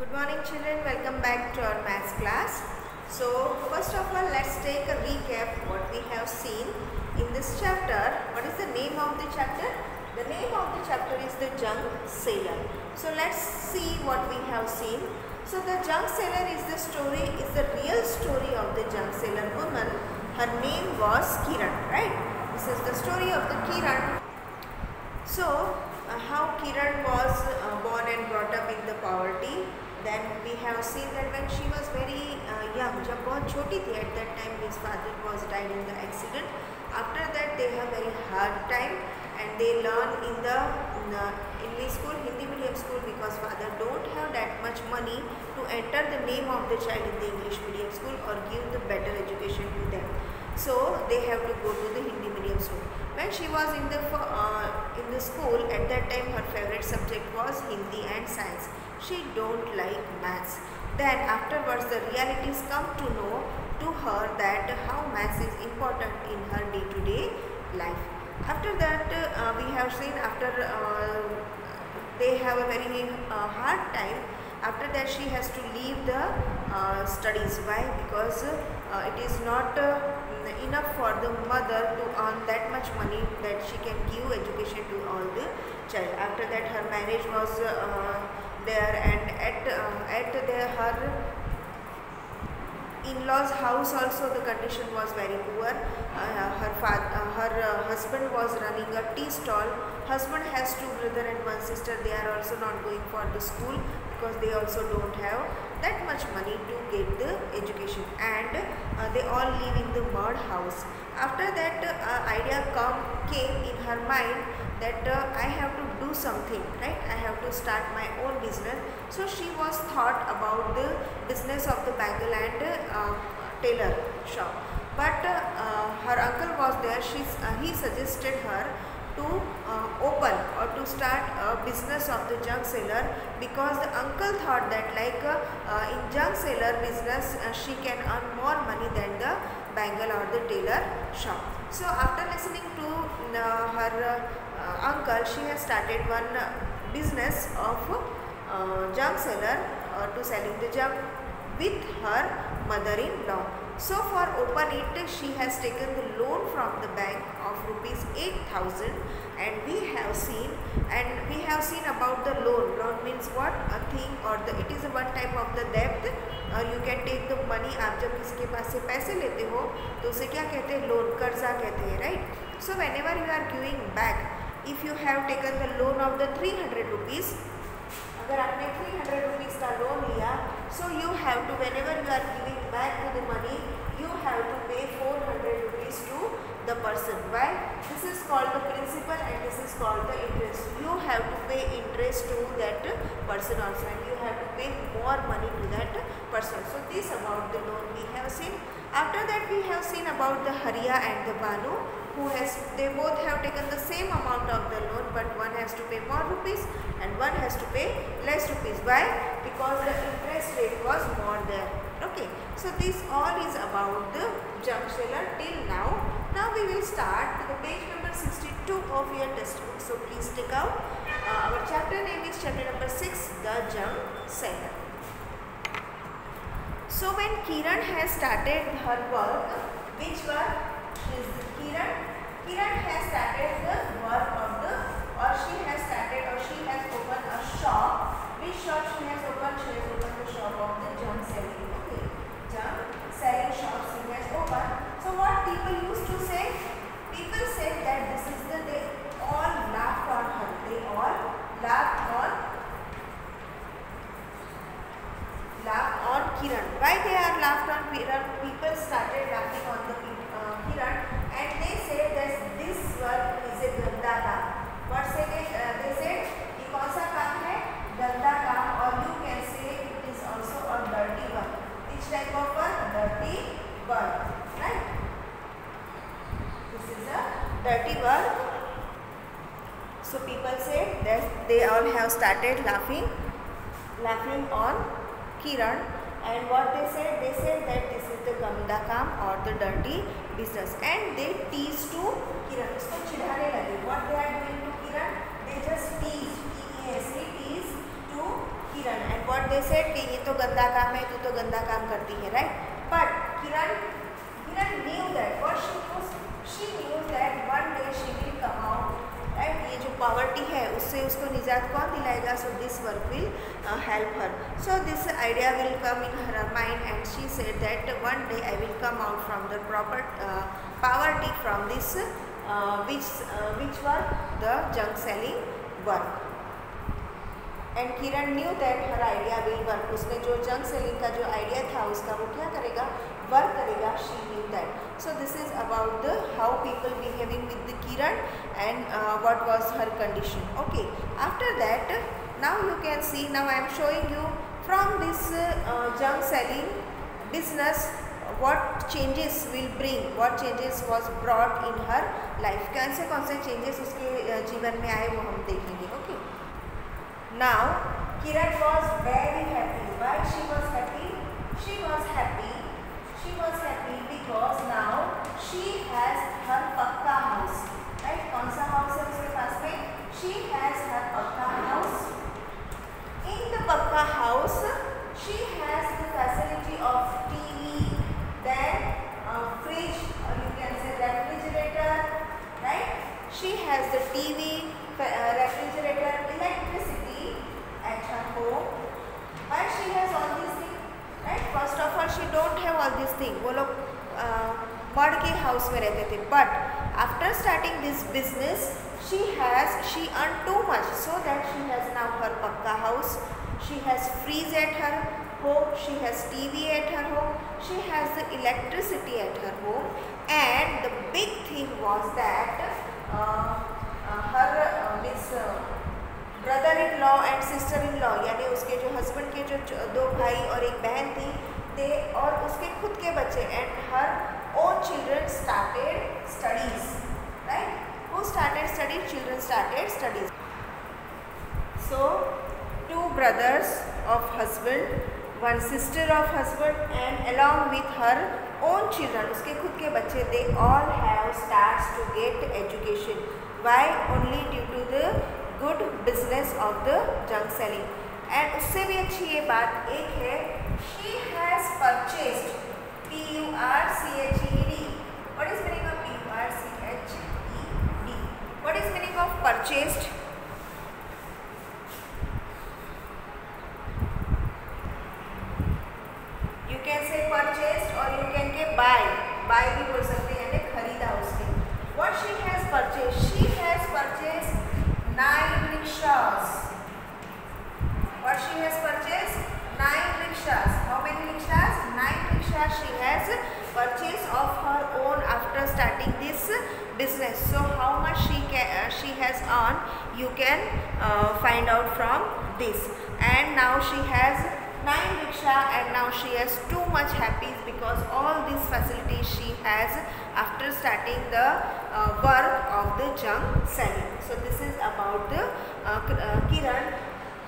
Good morning children, welcome back to our maths class. So first of all let's take a recap what we have seen in this chapter. What is the name of the chapter? The name of the chapter is the junk seller. So let's see what we have seen. So the junk seller is the story, is the real story of the junk seller woman. Her name was Kiran, right? This is the story of the Kiran. So uh, how Kiran was uh, born and brought up in the poverty then we have seen that when she was very uh, young जब बहुत छोटी थी at that time his father was died in the accident after that they have very hard time and they learn in the, in the English school Hindi medium school because father don't have that much money to enter the name of the child in the English medium school or give the better education to them so they have to go to the Hindi medium school when she was in the uh, in the school at that time her favorite subject was Hindi and science she don't like maths. Then afterwards the realities come to know to her that how maths is important in her day to day life. After that uh, we have seen after uh, they have a very uh, hard time. After that she has to leave the uh, studies. Why? Because uh, it is not uh, enough for the mother to earn that much money that she can give education to all the child. After that her marriage was there and at uh, at the, her in-laws house also the condition was very poor. Uh, her father, uh, her uh, husband was running a tea stall. Husband has two brother and one sister. They are also not going for the school because they also don't have that much money to get the education. And uh, they all live in the mud house. After that uh, idea come came in her mind that uh, I have to something right? I have to start my own business. So she was thought about the business of the bangle and uh, tailor shop. But uh, her uncle was there. She uh, he suggested her to uh, open or to start a business of the junk seller because the uncle thought that like uh, in junk seller business she can earn more money than the bangle or the tailor shop. So after listening to her uncle she has started one business of uh, junk seller uh, to selling the junk with her mother-in-law. So for open it she has taken the loan from the bank of rupees 8000 and we have seen and we have seen about the loan. Loan means what? A thing or the it is a one type of the debt और you can take the money आप जब किसी के पास से पैसे लेते हो तो उसे क्या कहते हैं लोन कर्जा कहते हैं right so whenever you are giving back if you have taken the loan of the three hundred rupees अगर आपने थ्री हंड्रेड रुपीज़ का लोन लिया so you have to when ever you are giving back to the money you have to पे four hundred rupees two the person why this is called the principal and this is called the interest you have to pay interest to that person also and you have to pay more money to that person so this about the loan we have seen after that we have seen about the Hariya and the Banu who has they both have taken the same amount of the loan but one has to pay more rupees and one has to pay less rupees why because the interest rate was more there okay so this all is about the junk seller till now now we will start the page number 62 of your textbook. So please take out. Uh, our chapter name is chapter number 6, The Junk Seller. So when Kiran has started her work, which Kiran? Kiran has started the work started laughing, laughing on Kiran and what they said, they said that this is the ganda kam or the dirty business and they tease to Kiran. उसको चिढ़ाने लगे. What they are doing to Kiran? They just tease, T-E-A-S-E, tease to Kiran and what they said कि ये तो गंदा काम है तू तो गंदा काम करती है right but Kiran knew that what she knew she knew that one day she will come out poverty है, उससे उसको निजात कौन दिलाएगा? So this work will help her so this idea will come in her mind and she said that one day I will come out from the proper poverty from this which which work the junk selling work and Kiran knew that her idea will work उसने जो junk selling का जो idea था, उसका वो क्या करेगा? work करेगा she knew that so this is about the how people behaving with the Kiran and uh, what was her condition okay after that now you can see now I am showing you from this uh, uh, junk selling business what changes will bring what changes was brought in her life कौन से कौन से changes उसके जीवन में आए वो हम देखेंगे okay now Kiran was very happy why she was happy she was happy she was happy because now she has her pakka house. Right? Kaun house is uske paas? She has her pakka house. In the pakka house, she has the facility of TV, then uh, fridge, or you can say refrigerator, right? She has the TV, uh, refrigerator, electricity at her home. And she has all first of all she don't have all this thing वो लोग bird के house में रहते थे. But after starting this business she has she earn too much so that she has now her पक्का house she has fridge at her home she has T V at her home she has the electricity at her home and the big thing was that brother in law and sister in law यानी उसके जो husband के जो दो भाई और एक बहन थी थे और उसके खुद के बच्चे and her own children started studies right who started studies children started studies so two brothers of husband one sister of husband and along with her own children उसके खुद के बच्चे they all have start to get education why only due to the good business of the junk selling and उससे भी अच्छी ये बात एक है she has purchase P U R C H E D what is meaning of P U R C H E D what is meaning of purchased you can say purchased और you can के buy buy भी बोल सकते हैं खरीदा उसने. What she has purchase she has purchase nine rickshaws. What she has purchased nine rickshaws. How many rickshaws? Nine rickshaws she has purchased of her own after starting this business. So how much she can uh, she has earned you can uh, find out from this. And now she has nine rickshaw and now she is too much happy because all these facilities she has after starting the uh, work of the junk selling so this is about the uh, uh, kiran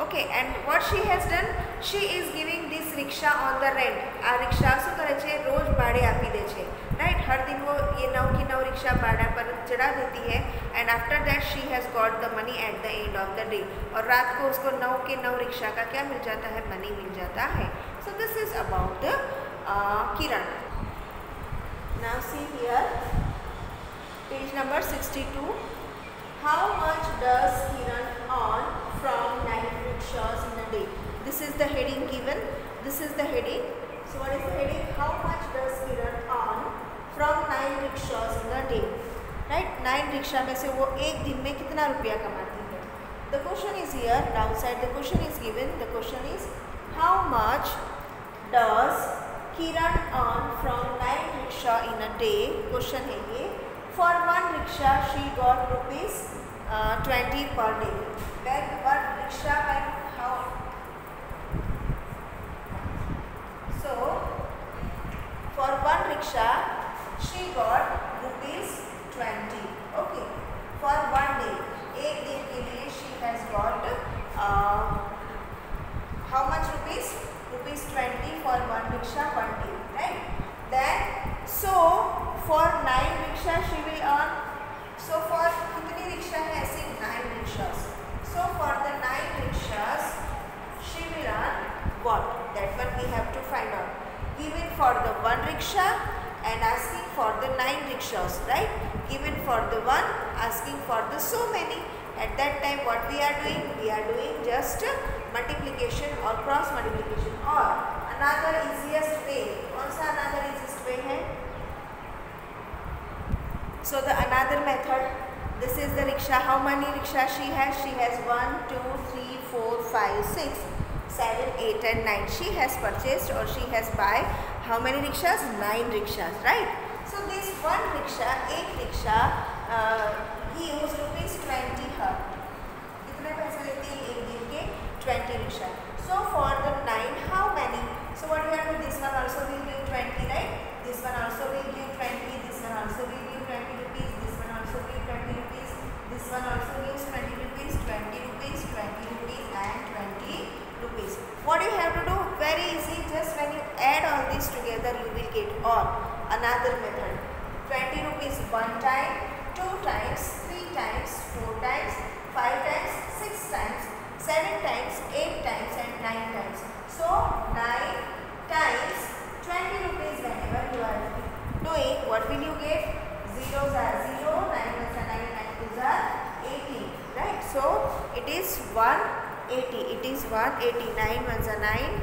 okay and what she has done she is giving this rickshaw on the rent આ રિક્ષા શું કરે છે રોજ ભાડે આપી દે છે right हर दिन वो ये नौ की नौ रिक्शा भाड़ा पर चढ़ा देती है and after that she has got the money at the end of the day और रात को उसको नौ के नौ रिक्शा का क्या मिल जाता है? मनी मिल जाता है। So this is about the Kiran now see here page number 62 how much does Kiran earn from nine rickshaws in a day this is the heading given this is the heading so what is the heading how much does Kiran earn from nine rickshaws in a day right nine rickshaw में से वो एक दिन में कितना रुपया कमाती है? The question is here down side the question is given the question is how much does Kiran earn from nine rickshaw in a day question है ये. For one rickshaw she got rupees twenty per day then one rickshaw by how so for one rickshaw she got 20. Okay. For one day, eight day in a she has got uh, how much rupees? Rupees 20 for one rickshaw one day, right? Then, so for nine rickshaw she will earn. So for kitni riksha has seen nine rikshas. So for the nine rickshaws she will earn what? That one we have to find out. Given for the one rickshaw and asking for the nine rikshas, right? given for the one asking for the so many. At that time what we are doing? We are doing just multiplication or cross multiplication. Or another easiest way. Kaun another easiest way hai? So the another method. This is the rickshaw. How many riksha she has? She has 1 2 3 4 5 6 7 8 and 9 she has purchased or she has buy how many rikshas? 9 rikshas, right? So this one rickshaw, एक rickshaw ही rupees twenty है। कितने पैसे लेती है? एक दिन के twenty rickshaw. So for the what will you get? Zeros are 0, 9 ones are 9, 9 twos are 80. Right? So it is 180. It is 180. 9 ones are 9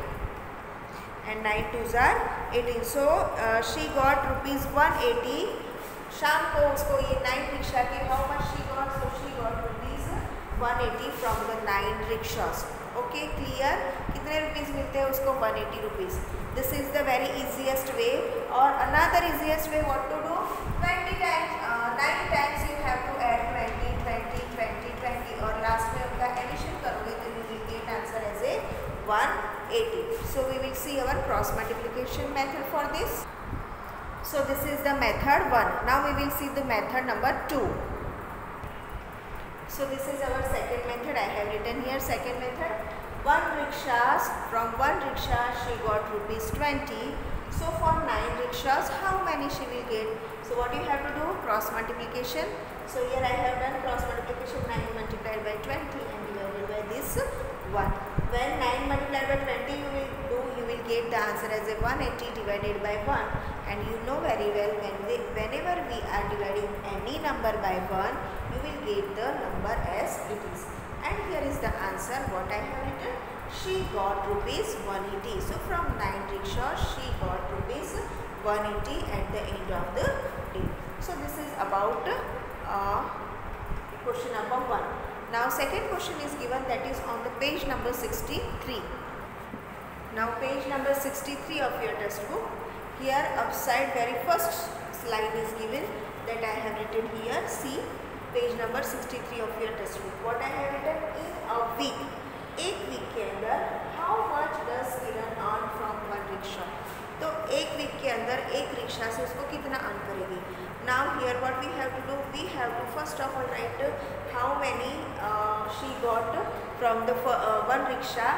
and 9 twos are 18. So uh, she got rupees 180. शाम को उसको ये nine rickshaw के how much she got so she got rupees 180 from the nine rickshaws okay clear कितने rupees मिलते हैं उसको 180 rupees this is the very easiest way और another easiest way what to do 20 times nine times you have to add 20 20 20 20 और last में उनका addition करोगे तो you will get answer as a 180 so we will see our cross multiplication method for this so this is the method 1 now we will see the method number 2 so this is our second method i have written here second method one rickshaws from one rickshaw she got rupees 20 so for nine rickshaws how many she will get? So what you have to do? Cross multiplication. So here i have done cross multiplication. 9 multiplied by 20 and divided by this 1 when 9 multiplied by 20 you will do you will get the answer as a 180 divided by 1 and you know very well when they, whenever we are dividing any number by 1 you will get the number as it is and here is the answer what I have written. She got rupees 180 so from 9 rickshaws she got rupees 180 at the end of the day. So this is about uh, question number 1 now second question is given that is on the page number 63 now page number 63 of your textbook here upside very first slide is given that I have written here. See page number 63 of your text book what I have written in a week एक week के अंदर how much does Kiran earn from one rickshaw तो एक week के अंदर, एक rickshaw से उसको कितना अर्न करेगी? Now here what we have to do we have to first of all write how many she got from the one rickshaw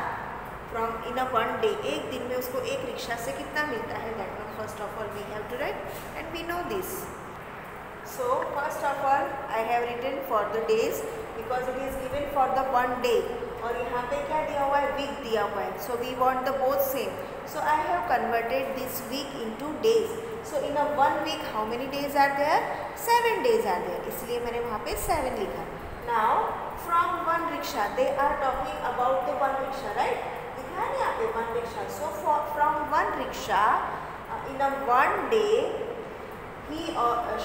from in a one day एक दिन में उसको एक रिक्शा से कितना मिलता है? That one first of all we have to write and we know this So, first of all, I have written for the days because it is given for the one day. और यहाँ पे क्या दिया हुआ है? Week दिया हुआ है। So we want the both same so I have converted this week into days so in a one week how many days are there seven days are there इसलिए मैंने वहाँ पे सेवन लिखा। Now from one rickshaw they are talking about the one rickshaw right दिखा नहीं यहाँ पे one rickshaw so from one rickshaw in a one day he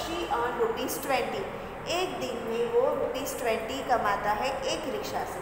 she earn rupees twenty. एक दिन में वो रुपीज़ ट्वेंटी कमाता है एक रिक्शा से।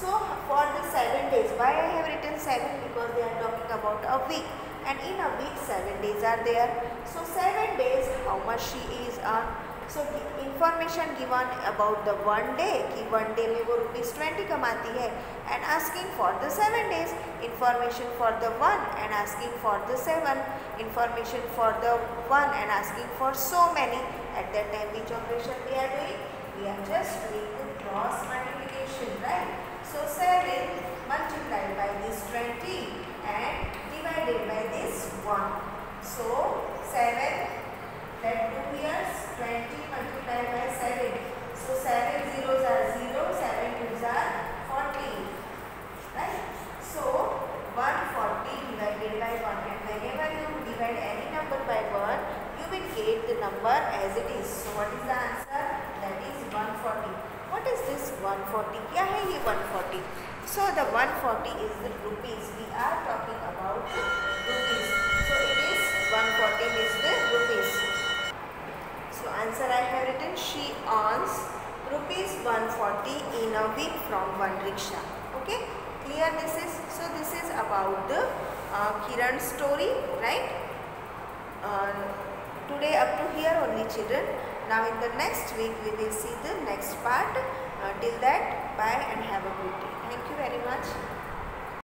So for the seven days why I have written seven because they are talking about a week and in a week seven days are there so seven days how much she is earn so information given about the one day कि one day में वो rupees twenty कमाती है and asking for the seven days information for the one and asking for the seven information for the one and asking for so many at that time which operation we are doing we are just doing the cross multiplication right so seven multiplied by this twenty and divided by this 1. So 7 that 2 years 20 multiplied by 7. So 7 zeros are 0, 7 twos are 40. Right? So 140 the number as it is. So what is the answer? That is 140. What is this 140? Yeah, hai 140. So the 140 is the rupees. We are talking about rupees. So it is 140 is the rupees. So answer I have written she earns rupees 140 in a week from one rickshaw. Okay. Clear this is? So this is about the uh, Kiran story, right? Uh, today up to here only children. Now in the next week we will see the next part. Uh, till that, bye and have a good day. Thank you very much.